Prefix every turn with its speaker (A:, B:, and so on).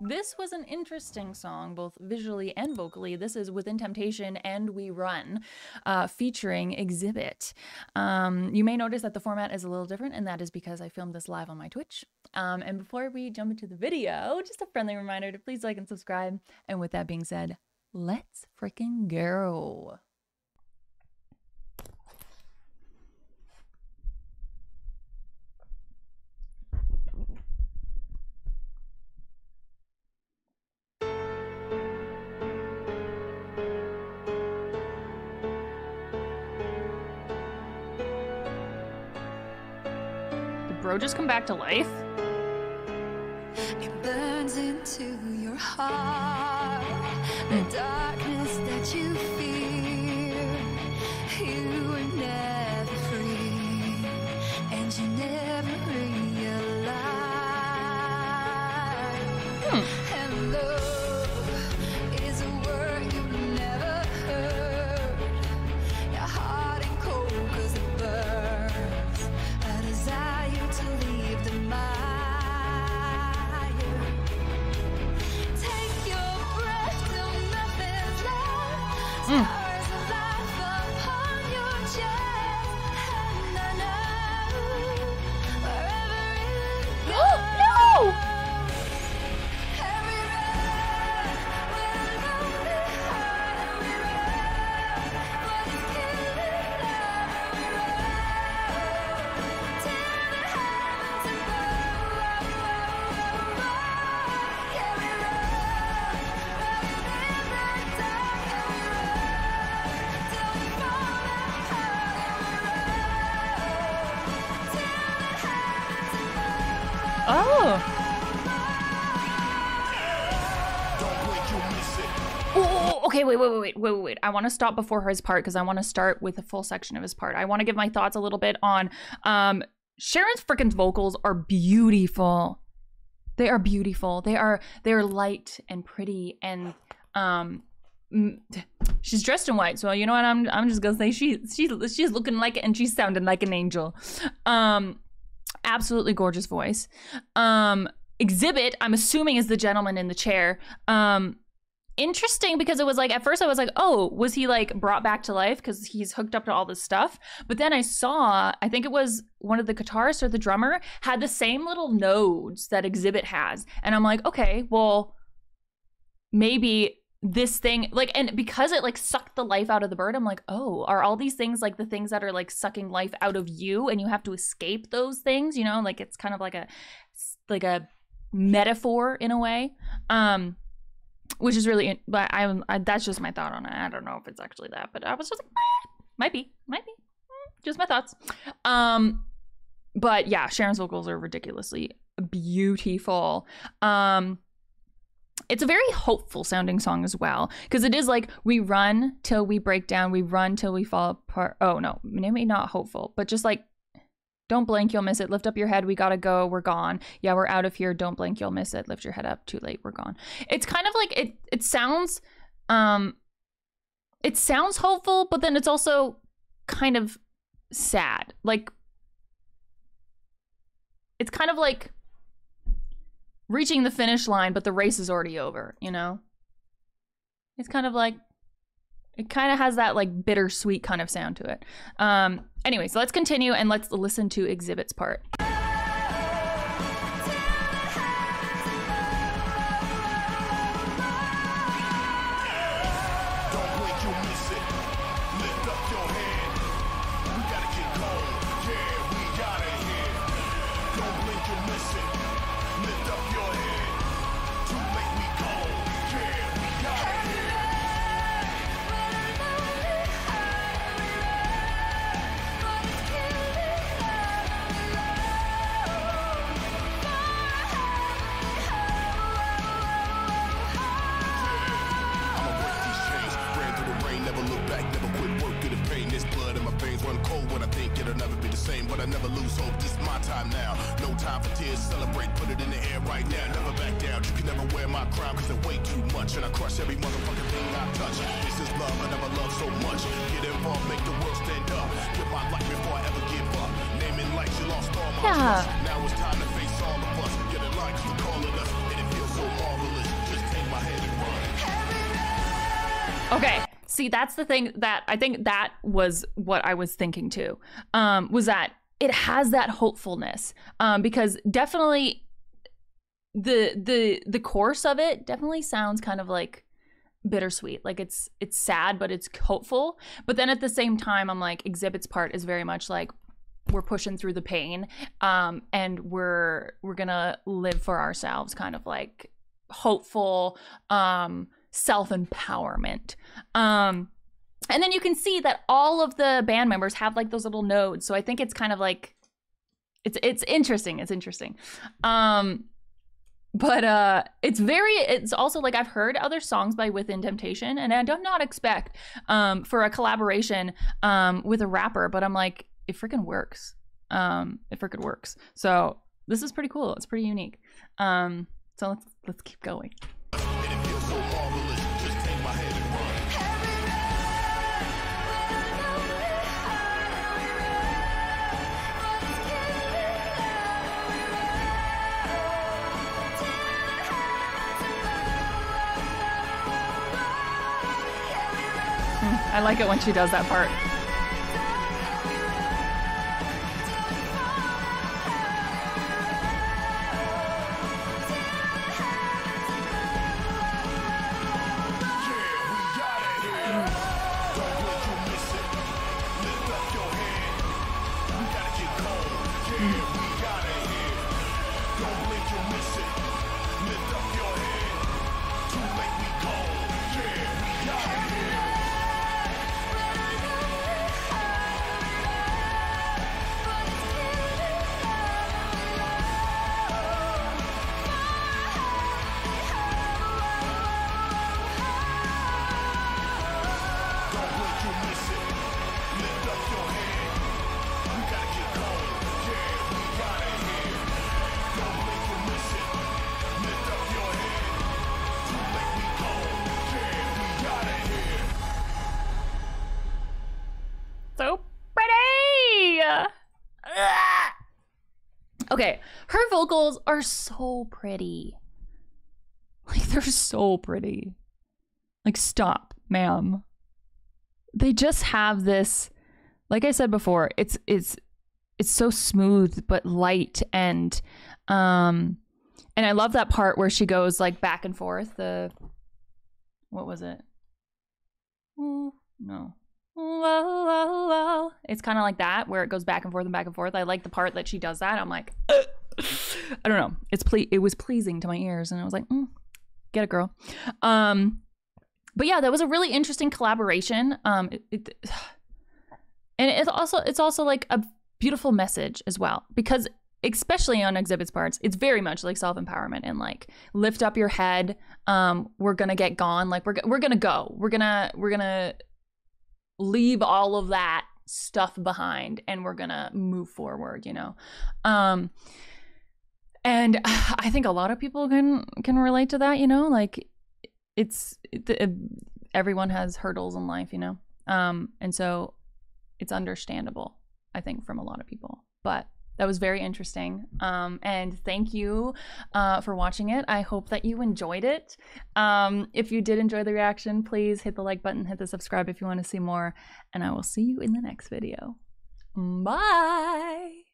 A: this was an interesting song, both visually and vocally. This is Within Temptation and We Run, uh, featuring Xzibit. Um, you may notice that the format is a little different, and that is because I filmed this live on my Twitch. Um, and before we jump into the video, just a friendly reminder to please like and subscribe. And with that being said, let's freaking go. Bro just come back to life?
B: It burns into your heart. The darkness that you fear. You were never free, and you never realized. And
A: Oh. Oh, okay, wait, wait, wait, wait, wait, wait. I want to stop before his part because I want to start with a full section of his part. I want to give my thoughts a little bit on um Sharon's freaking vocals are beautiful. They are beautiful. They are they're light and pretty and um she's dressed in white, so you know what I'm I'm just gonna say she she's she's looking like it and she's sounding like an angel. Um absolutely gorgeous voice. Um Xzibit, I'm assuming is the gentleman in the chair. Um interesting because it was like at first I was like, oh, was he like brought back to life because he's hooked up to all this stuff? But then I saw, I think it was one of the guitarists or the drummer had the same little nodes that Xzibit has, and I'm like, okay, well, maybe this thing like and because it like sucked the life out of the bird i'm like oh are all these things like the things that are like sucking life out of you and you have to escape those things? You know like it's kind of like a like a metaphor in a way um which is really but I, I that's just my thought on it. I don't know if it's actually that but i was just like "Eh, might be might be Mm, just my thoughts. Um but yeah sharon's vocals are ridiculously beautiful. Um it's a very hopeful sounding song as well because it is like we run till we break down we run till we fall apart. Oh no maybe not hopeful but just like don't blink you'll miss it. Lift up your head we gotta go we're gone. Yeah we're out of here don't blink you'll miss it. Lift your head up too late we're gone. It's kind of like it it sounds um it sounds hopeful but then it's also kind of sad. Like it's kind of like reaching the finish line, but the race is already over, you know? It's kind of like it kind of has that like bittersweet kind of sound to it. Um anyway, so let's continue and let's listen to Xzibit's part.
C: think it'll never be the same, but I never lose hope. This is my time now. No time for tears, celebrate, put it in the air right now. Never back down, you can never wear my crown, cause it weigh too much. And I crush every motherfucking thing I touch. This is love I never loved so much. Get involved, make the world stand up. Give my life before I ever give up. Naming lights, you lost all my
A: yeah.
C: trust. Now it's time to face all of us. Get in line, cause calling us. And it feels so marvelous. Just take my hand and run.
A: Okay. See, that's the thing that I think that was what I was thinking too. Um, was that it has that hopefulness. Um, because definitely the the the course of it definitely sounds kind of like bittersweet. Like it's it's sad, but it's hopeful. But then at the same time, I'm like, Xzibit's part is very much like we're pushing through the pain um and we're we're gonna live for ourselves kind of like hopeful um self-empowerment. Um and then you can see that all of the band members have like those little nodes. So i think it's kind of like it's it's interesting it's interesting. Um but uh it's very it's also like i've heard other songs by within temptation and i do not expect um for a collaboration um with a rapper but i'm like it freaking works. Um it freaking works. So this is pretty cool. It's pretty unique. Um so let's let's keep going
C: my hand and run.
A: i like it when she does that part so Vocals are so pretty. Like they're so pretty. Like stop, ma'am. They just have this like I said before, it's it's it's so smooth but light and um and I love that part where she goes like back and forth the what was it? No. It's kind of like that where it goes back and forth and back and forth. I like the part that she does that. I'm like. I don't know. It's ple- it was pleasing to my ears, and I was like, mm, get it, girl. Um, but yeah, that was a really interesting collaboration. Um, it, it, and it's also it's also like a beautiful message as well because especially on Xzibit's parts it's very much like self-empowerment and like lift up your head um we're gonna get gone like we're, we're gonna go we're gonna we're gonna leave all of that stuff behind and we're gonna move forward you know um and i think a lot of people can can relate to that you know like it's it, everyone has hurdles in life you know? Um and so it's understandable i think from a lot of people. But that was very interesting. Um, and thank you uh, for watching it. I hope that you enjoyed it. Um, if you did enjoy the reaction please hit the like button hit the subscribe if you want to see more. And i will see you in the next video. Bye